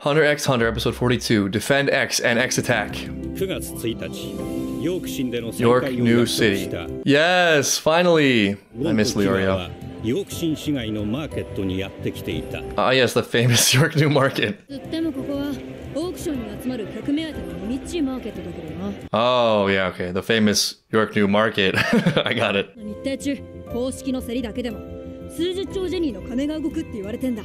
Hunter x Hunter, episode 42 Defend X and X Attack. 9月1日ヨークシンでの再 York 会を New 約束し City. た Yes, finally! I ウォン miss とキマ Leorio. はヨークシン市街のマーケットにやってきていた Ah, yes, the famous York New Market. つってもここはオークションに集まる客目当てのミッチーマーケットだけどな Oh, yeah, okay. The famous York New Market. I got it. 日程中公式の競りだけでも数十兆ジェニーの金が動くって言われてんだ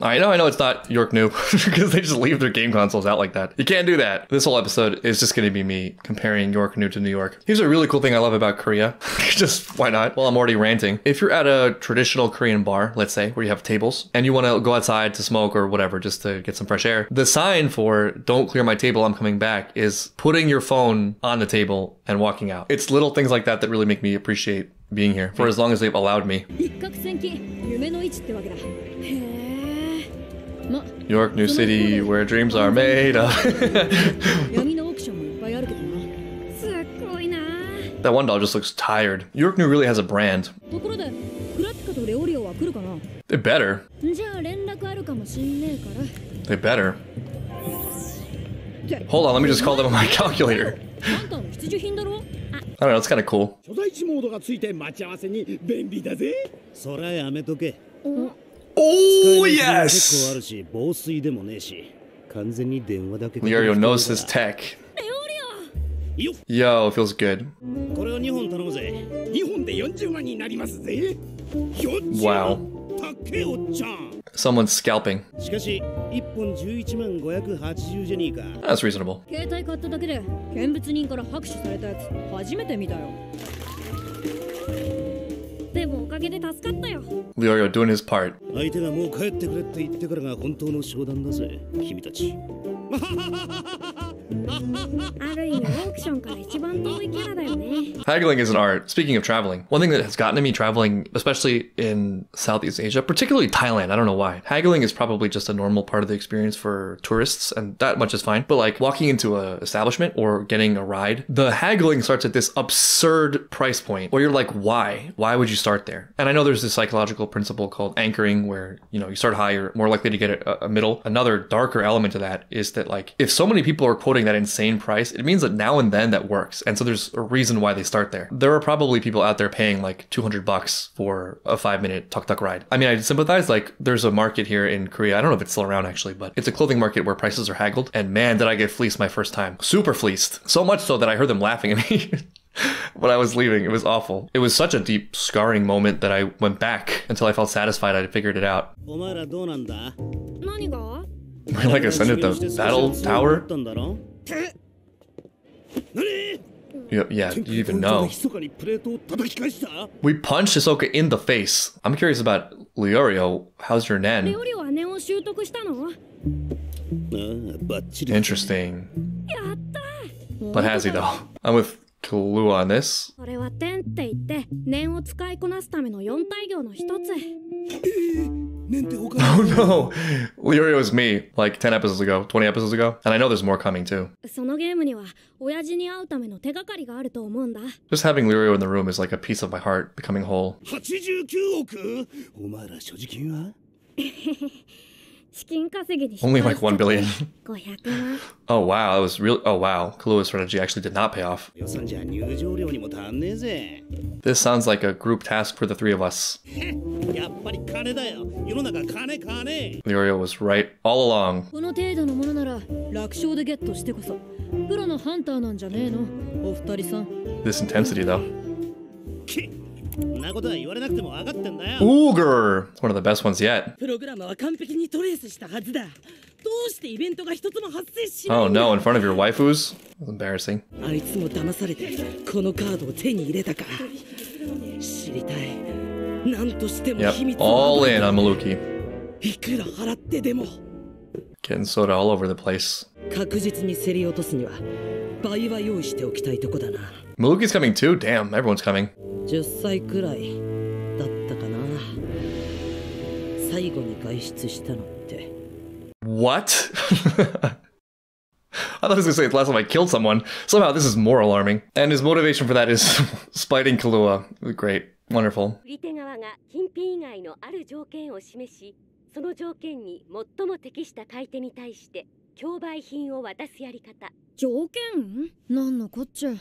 I know, I know it's not York New because they just leave their game consoles out like that. You can't do that. This whole episode is just going to be me comparing York New to New York. Here's a really cool thing I love about Korea. just why not? Well, I'm already ranting. If you're at a traditional Korean bar, let's say, where you have tables, and you want to go outside to smoke or whatever just to get some fresh air, the sign for don't clear my table, I'm coming back is putting your phone on the table and walking out. It's little things like that that really make me appreciate being here for as long as they've allowed me. York, new city where dreams are made of. that one doll just looks tired. York New really has a brand. They better. They better. Hold on, let me just call them on my calculator. あんたの必需品だろ I don't know, it's kind of cool. 初代地モードがついて待ち合わせに便利だぜそりゃやめとけ Oh, 結構あるし防水でもねえし完全に電話だけ Leorio knows his tech. よ Yo, it feels good. これを2本頼むぜ2本で40万になりますぜ40 Wow. たっけおっちゃん someone's scalping. That's reasonable. Leorio doing his part. Haggling is an art. Speaking of traveling, one thing that has gotten to me traveling, especially in Southeast Asia, particularly Thailand, I don't know why. Haggling is probably just a normal part of the experience for tourists, and that much is fine. But like walking into a establishment or getting a ride, the haggling starts at this absurd price point where you're like, why? Why would you start there? And I know there's this psychological principle called anchoring where, you know, you start higher, more likely to get a, a middle. Another darker element to that is that like if so many people are quoting that insane price, it means that now and then that works. And so there's a reason why they start there. There are probably people out there paying like 200 bucks for a five minute tuk tuk ride. I mean, I sympathize. Like, there's a market here in Korea. I don't know if it's still around actually, but it's a clothing market where prices are haggled. And man, did I get fleeced my first time. Super fleeced. So much so that I heard them laughing at me. when I was leaving. It was awful. It was such a deep, scarring moment that I went back until I felt satisfied I'd figured it out. Like I sent it the battle tower. Yeah, yeah, you even know. We punched Hisoka in the face. I'm curious about Leorio. How's your Nen? Interesting. But has he though? I'm with Killua on this. Oh no! Leorio was me, like 10 episodes ago, 20 episodes ago. And I know there's more coming too. Just having Leorio in the room is like a piece of my heart becoming whole. Only like 1 billion. oh wow, that was real. Oh wow, Killua's strategy actually did not pay off. This sounds like a group task for the three of us. Leorio was right all along. This intensity though. Ooger! One of the best ones yet. Oh no, in front of your waifus? That's embarrassing. Yep, all in on Milluki. Getting soda all over the place. Milluki's coming too? Damn, everyone's coming. 10歳くらいだったかな最後に外出したのって What? I thought he was gonna say it's the last time I killed someone. Somehow this is more alarming. And his motivation for that is spiting Kahlua. Great. Wonderful. 売り手側が金品以外のある条件を示しその条件に最も適した買い手に対して競売品を渡すやり方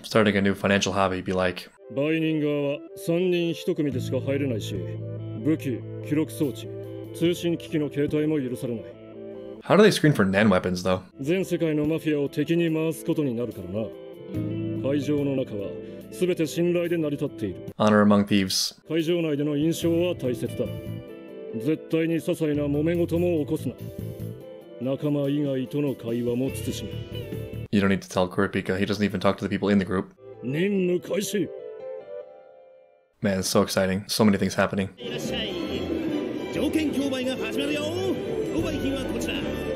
Starting a new financial hobby be like. 売人側は3人1組でしか入れないし、武器、記録装置、通信機器の携帯も許されない。How do they screen for Nen weapons though? 全世界のマフィアを敵に回すことになるからな。会場の中は全て信頼で成り立っている。Honor among thieves. 会場内での印象は大切だ。絶対に些細な揉め事も起こすな。仲間以外との会話も慎め。you don't need to tell Kurapika, he doesn't even talk to the people in the group. Man, it's so exciting. So many things happening.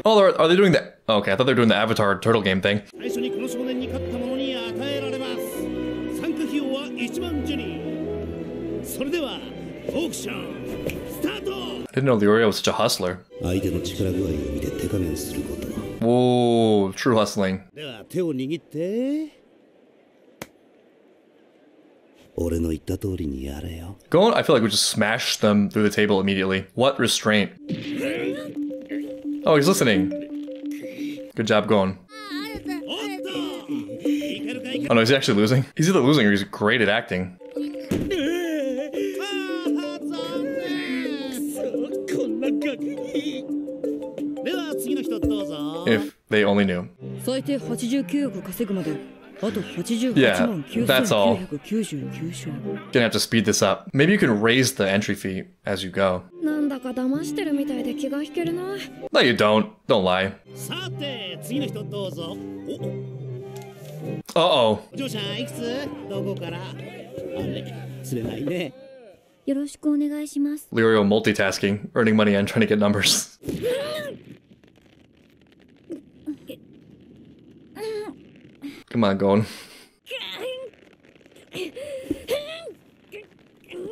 Oh, are, are they doing the? Okay, I thought they were doing the Avatar turtle game thing didn't know Leorio was such a hustler. Whoa, true hustling. Go on, I feel like we just smashed them through the table immediately. What restraint? Oh, he's listening. Good job, Gon. Oh no, he's actually losing. He's either losing or he's great at acting. they only knew. Yeah, that's all. Gonna have to speed this up. Maybe you can raise the entry fee as you go. No, you don't. Don't lie. Uh oh. Leorio multitasking, earning money and trying to get numbers. Come on, Gon.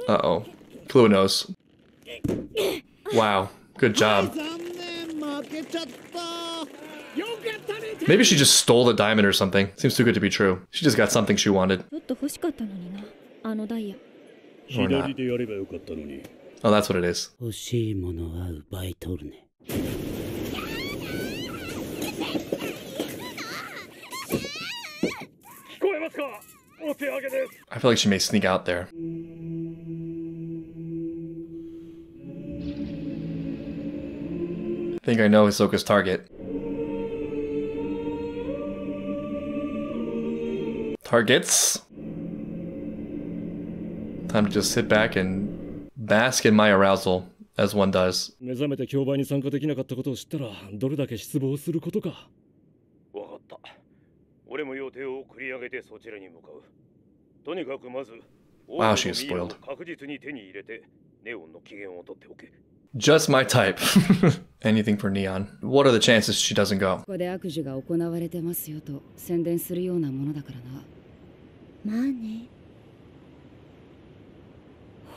Uh-oh. Clue knows. Wow. Good job. Maybe she just stole the diamond or something. Seems too good to be true. She just got something she wanted. Or not. Oh, that's what it is. I feel like she may sneak out there. I think I know Hisoka's target. Targets? Time to just sit back and bask in my arousal, as one does. 目覚めて競売に参加できなかったことを知ったらどれだけ失望することか そちらに向かう。とにかくまず、 Wow, she is 多くの spoiled. ミイラを確実に手に入れて、ネオンの機嫌を取っておけ。 Just my type. Anything for Neon. What are the chances she doesn't go? ここで悪事が行われてますよと宣伝するようなものだからなまあね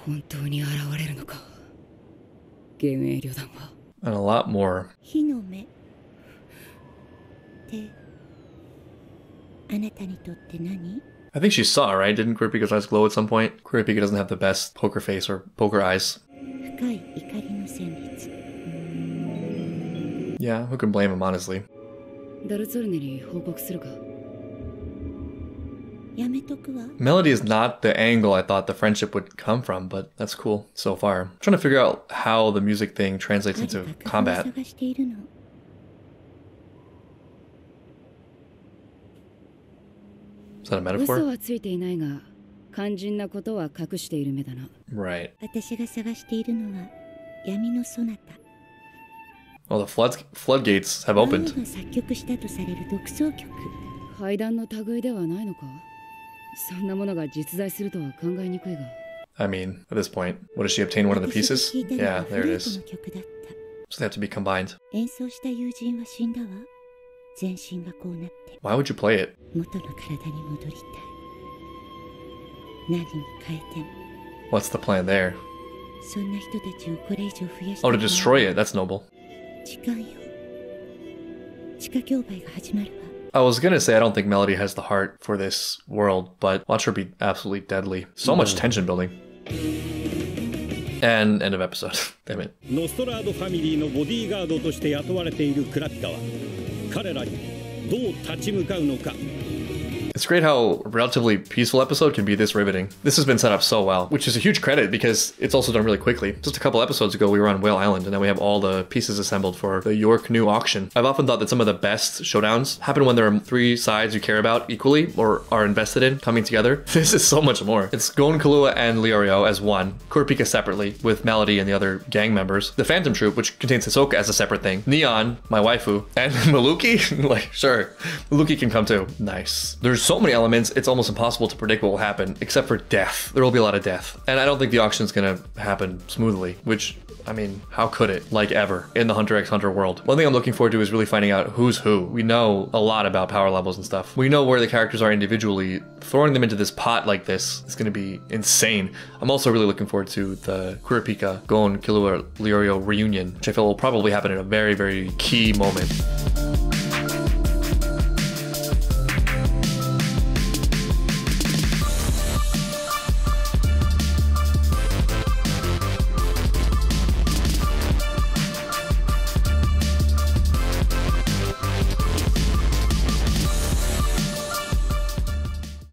本当に現れるのか幻影旅団は And a lot more. 火の目ってあなたにとって何 I think she saw, right? Didn't Kurapika's eyes glow at some point? Kurapika doesn't have the best poker face or poker eyes. Yeah, who can blame him, honestly? Melody is not the angle I thought the friendship would come from, but that's cool so far. I'm trying to figure out how the music thing translates into combat. Is that a 嘘 metaphor? はついていないが肝心なことは隠している目だな Right. 私が探しているのは闇のソナタ Well, the flood floodgates have マオ opened. が作曲したとされる独奏曲階段の類ではないのかそんなものが実在するとは考えにくいが I mean, at this point, what does she obtain one of the 私が pieces? 聴いたの Yeah, は there フ it ルー is. トの曲だった So they have to be combined. 演奏した友人は死んだわ全身がこうなって Why would you play it? 元の体に戻りたい何に変えても What's the plan there? そんな人たちをこれ以上増やして Oh, to destroy it. That's noble. 時間よ地下競売が始まるわ I was gonna say I don't think Melody has the heart for this world, but watch her be absolutely deadly. So much tension building. And end of episode. Damn it. ノストラードファミリーのボディーガードとして雇われているクラピカは彼らにどう立ち向かうのか It's great how a relatively peaceful episode can be this riveting. This has been set up so well, which is a huge credit because it's also done really quickly. Just a couple episodes ago, we were on Whale Island, and now we have all the pieces assembled for the York New auction. I've often thought that some of the best showdowns happen when there are three sides you care about equally or are invested in coming together. This is so much more. It's Gon Killua and Leorio as one, Kurapika separately, with Melody and the other gang members, the Phantom Troop, which contains Hisoka as a separate thing, Neon, my waifu, and Milluki. like, sure, Milluki can come too. Nice. There's so many elements, it's almost impossible to predict what will happen, except for death. There will be a lot of death. And I don't think the auction's gonna happen smoothly, which I mean, how could it? Like ever in the Hunter x Hunter world. One thing I'm looking forward to is really finding out who's who. We know a lot about power levels and stuff. We know where the characters are individually. Throwing them into this pot like this is going to be insane. I'm also really looking forward to the Kurapika Gon Killua Leorio reunion, which I feel will probably happen in a very, very key moment.